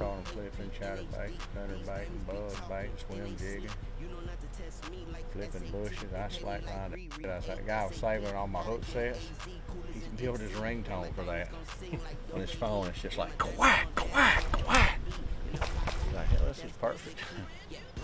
caught them flipping chatterbait, bait, and bug bait, swim jigging, flipping bushes. I slack lined it. I guy was saving all my hook sets. He built his ringtone for that. On his phone, it's just like quack, quack, quack. Like, hell, this is perfect.